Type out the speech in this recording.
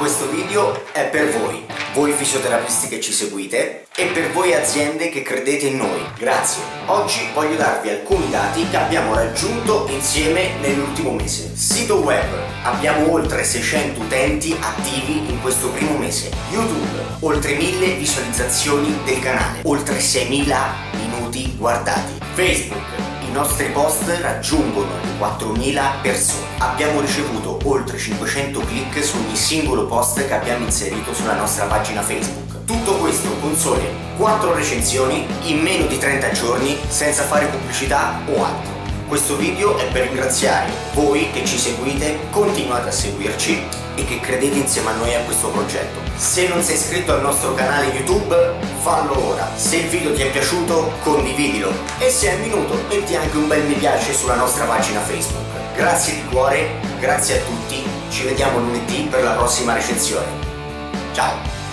Questo video è per voi, voi fisioterapisti che ci seguite e per voi aziende che credete in noi. Grazie. Oggi voglio darvi alcuni dati che abbiamo raggiunto insieme nell'ultimo mese. Sito web, abbiamo oltre 600 utenti attivi in questo primo mese. YouTube, oltre 1000 visualizzazioni del canale, oltre 6000 minuti guardati. Facebook, i nostri post raggiungono le 4.000 persone. Abbiamo ricevuto oltre 500 click su ogni singolo post che abbiamo inserito sulla nostra pagina Facebook. Tutto questo con sole 4 recensioni in meno di 30 giorni senza fare pubblicità o altro. Questo video è per ringraziare voi che ci seguite, continuate a seguirci e che credete insieme a noi a questo progetto. Se non sei iscritto al nostro canale YouTube, fallo ora. Se il video ti è piaciuto, condividilo. E se è minuto, metti anche un bel mi piace sulla nostra pagina Facebook. Grazie di cuore, grazie a tutti, ci vediamo lunedì per la prossima recensione. Ciao!